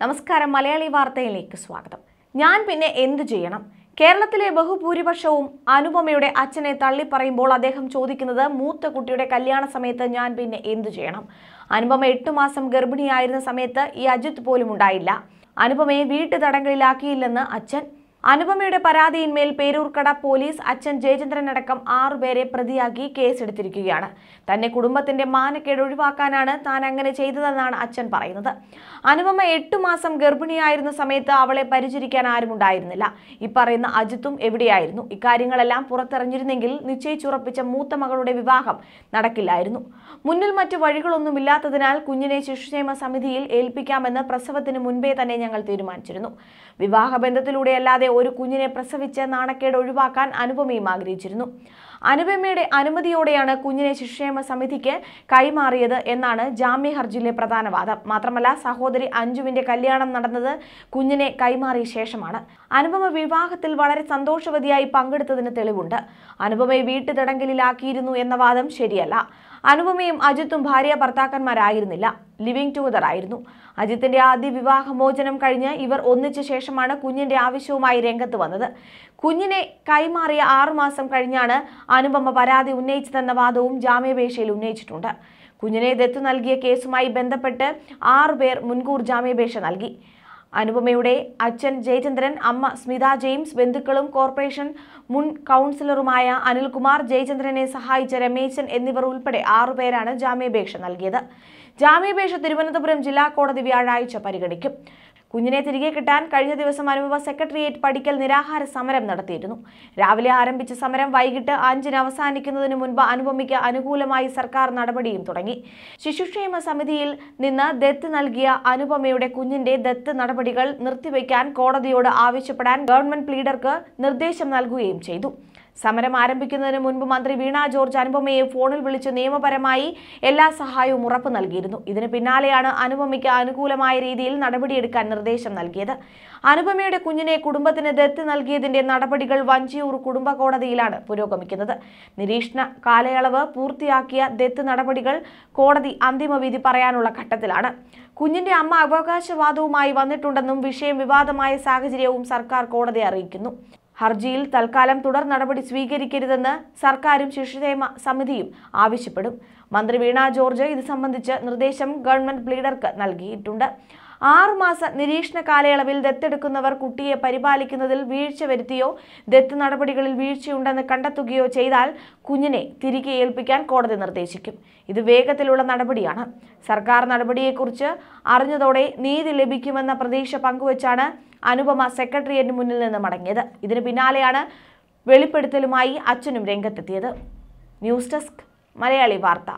നമസ്കാരം മലയാളി വാർത്തയിലേക്ക് സ്വാഗതം. ഞാൻ പിന്നെ എന്തു ചെയ്യണം? കേരളത്തിലെ ബഹുഭൂരിപക്ഷവും അനുപമയുടെ അച്ഛനെ തള്ളിപ്പറയുമ്പോൾ അദ്ദേഹം ചോദിക്കുന്നത് മൂത്ത കുട്ടിയുടെ കല്യാണ സമയത്ത് ഞാൻ പിന്നെ എന്തു ചെയ്യണം? അനുപമ എട്ടു മാസം ഗർഭിണിയായിരുന്ന സമയത്ത് ഈ അജിത് പോലും ഉണ്ടായില്ല. അനുപമയെ വീട്ടുതടങ്കലിലാക്കിയില്ലെന്ന് അച്ഛൻ അനുപമയുടെ പരാതിയിന്മേൽ പേരൂർക്കട പോലീസ് അച്ഛൻ ജയചന്ദ്രൻ അടക്കം ആറുപേരെ പ്രതിയാക്കി കേസെടുത്തിരിക്കുകയാണ്. തന്റെ കുടുംബത്തിന്റെ മാനക്കേട് ഒഴിവാക്കാനാണ് താൻ അങ്ങനെ ചെയ്തതെന്നാണ് അച്ഛൻ പറയുന്നത്. അനുപമ എട്ടു മാസം ഗർഭിണിയായിരുന്ന സമയത്ത് അവളെ പരിചരിക്കാൻ ആരുമുണ്ടായിരുന്നില്ല ഇപ്പറയുന്ന പറയുന്ന അജിത്തും എവിടെയായിരുന്നു? ഇക്കാര്യങ്ങളെല്ലാം പുറത്തെറിഞ്ഞിരുന്നെങ്കിൽ നിശ്ചയിച്ചുറപ്പിച്ച മൂത്ത മകളുടെ വിവാഹം നടക്കില്ലായിരുന്നു. മുന്നിൽ മറ്റു വഴികളൊന്നുമില്ലാത്തതിനാൽ കുഞ്ഞിനെ ശിശുക്ഷേമ സമിതിയിൽ ഏൽപ്പിക്കാമെന്ന് പ്രസവത്തിന് മുൻപേ തന്നെ ഞങ്ങൾ തീരുമാനിച്ചിരുന്നു. വിവാഹബന്ധത്തിലൂടെയല്ലാതെ ഒരു കുഞ്ഞിനെ പ്രസവിച്ച് നാണക്കേട് ഒഴിവാക്കാൻ അനുപമയും ആഗ്രഹിച്ചിരുന്നു. അനുപമയുടെ അനുമതിയോടെയാണ് കുഞ്ഞിനെ ശിശുക്ഷേമ സമിതിക്ക് കൈമാറിയത് എന്നാണ് ജാമ്യ ഹർജിയിലെ പ്രധാന വാദം. മാത്രമല്ല സഹോദരി അഞ്ജുവിന്റെ കല്യാണം നടന്നത് കുഞ്ഞിനെ കൈമാറിയ ശേഷമാണ്. അനുപമ വിവാഹത്തിൽ വളരെ സന്തോഷവതിയായി പങ്കെടുത്തതിന് തെളിവുണ്ട്. അനുപമയെ വീട്ടുതടങ്കലിലാക്കിയിരുന്നു എന്ന വാദം ശരിയല്ല. അനുപമയും അജിത്തും ഭാര്യ ഭർത്താക്കന്മാരായിരുന്നില്ല. ലിവിംഗ് ടുഗദർ ആയിരുന്നു. അജിത്തിന്റെ ആദ്യ വിവാഹമോചനം കഴിഞ്ഞ് ഇവർ ഒന്നിച്ച ശേഷമാണ് കുഞ്ഞിന്റെ ആവശ്യവുമായി രംഗത്ത് വന്നത്. കുഞ്ഞിനെ കൈമാറിയ ആറുമാസം കഴിഞ്ഞാണ് അനുപമ പരാതി ഉന്നയിച്ചതെന്ന വാദവും ജാമ്യാപേക്ഷയിൽ ഉന്നയിച്ചിട്ടുണ്ട്. കുഞ്ഞിനെ ദത്തു നൽകിയ കേസുമായി ബന്ധപ്പെട്ട് ആറുപേർ മുൻകൂർ ജാമ്യാപേക്ഷ നൽകി. അനുപമയുടെ അച്ഛൻ ജയചന്ദ്രൻ അമ്മ സ്മിത ജെയിംസ് ബന്ധുക്കളും കോർപ്പറേഷൻ മുൻ കൗൺസിലറുമായ അനിൽകുമാർ ജയചന്ദ്രനെ സഹായിച്ച രമേശൻ എന്നിവർ ഉൾപ്പെടെ ആറുപേരാണ് ജാമ്യാപേക്ഷ നൽകിയത്. ജാമ്യാപേക്ഷ തിരുവനന്തപുരം ജില്ലാ കോടതി വ്യാഴാഴ്ച പരിഗണിക്കും. കുഞ്ഞിനെ തിരികെ കിട്ടാൻ കഴിഞ്ഞ ദിവസം അനുപമ സെക്രട്ടേറിയറ്റ് പടിക്കൽ നിരാഹാര സമരം നടത്തിയിരുന്നു. രാവിലെ ആരംഭിച്ച സമരം വൈകിട്ട് അഞ്ചിന് അവസാനിക്കുന്നതിന് മുൻപ് അനുപമയ്ക്ക് അനുകൂലമായി സർക്കാർ നടപടിയും തുടങ്ങി. ശിശുക്ഷേമ സമിതിയിൽ നിന്ന് ദത്ത് നൽകിയ അനുപമയുടെ കുഞ്ഞിന്റെ ദത്ത് നടപടികൾ നിർത്തിവെക്കാൻ കോടതിയോട് ആവശ്യപ്പെടാൻ ഗവൺമെന്റ് പ്ലീഡർക്ക് നിർദ്ദേശം നൽകുകയും ചെയ്തു. സമരം ആരംഭിക്കുന്നതിന് മുൻപ് മന്ത്രി വീണ ജോർജ് അനുപമയെ ഫോണിൽ വിളിച്ച് നിയമപരമായി എല്ലാ സഹായവും ഉറപ്പു നൽകിയിരുന്നു. ഇതിന് പിന്നാലെയാണ് അനുപമയ്ക്ക് അനുകൂലമായ രീതിയിൽ നടപടിയെടുക്കാൻ നിർദ്ദേശം നൽകിയത്. അനുപമയുടെ കുഞ്ഞിനെ കുടുംബത്തിന് ദത്ത് നൽകിയതിന്റെ നടപടികൾ വഞ്ചിയൂർ കുടുംബ കോടതിയിലാണ് പുരോഗമിക്കുന്നത്. നിരീക്ഷണ കാലയളവ് പൂർത്തിയാക്കിയ ദത്ത് നടപടികൾ കോടതി അന്തിമവിധി പറയാനുള്ള ഘട്ടത്തിലാണ്. കുഞ്ഞിന്റെ അമ്മ അവകാശവാദവുമായി വന്നിട്ടുണ്ടെന്നും വിഷയം വിവാദമായ സാഹചര്യവും സർക്കാർ കോടതിയെ അറിയിക്കുന്നു. ഹർജിയിൽ തൽക്കാലം തുടർ നടപടി സ്വീകരിക്കരുതെന്ന് സർക്കാരും ശിശുക്ഷേമ സമിതിയും ആവശ്യപ്പെടും. മന്ത്രി വീണ ജോർജ് ഇത് സംബന്ധിച്ച് നിർദ്ദേശം ഗവൺമെന്റ് പ്ലീഡർക്ക് നൽകിയിട്ടുണ്ട്. ആറുമാസ നിരീക്ഷണ കാലയളവിൽ ദത്തെടുക്കുന്നവർ കുട്ടിയെ പരിപാലിക്കുന്നതിൽ വീഴ്ച വരുത്തിയോ ദത്ത് നടപടികളിൽ വീഴ്ചയുണ്ടെന്ന് കണ്ടെത്തുകയോ ചെയ്താൽ കുഞ്ഞിനെ തിരികെ ഏൽപ്പിക്കാൻ കോടതി നിർദ്ദേശിക്കും. ഇത് വേഗത്തിലുള്ള നടപടിയാണ്. സർക്കാർ നടപടിയെക്കുറിച്ച് അറിഞ്ഞതോടെ നീതി ലഭിക്കുമെന്ന പ്രതീക്ഷ പങ്കുവച്ചാണ് അനുപമ സെക്രട്ടേറിയറ്റിന് മുന്നിൽ നിന്ന് മടങ്ങിയത്. ഇതിന് പിന്നാലെയാണ് വെളിപ്പെടുത്തലുമായി അച്ഛനും രംഗത്തെത്തിയത്. ന്യൂസ് ഡെസ്ക് മലയാളി വാർത്ത.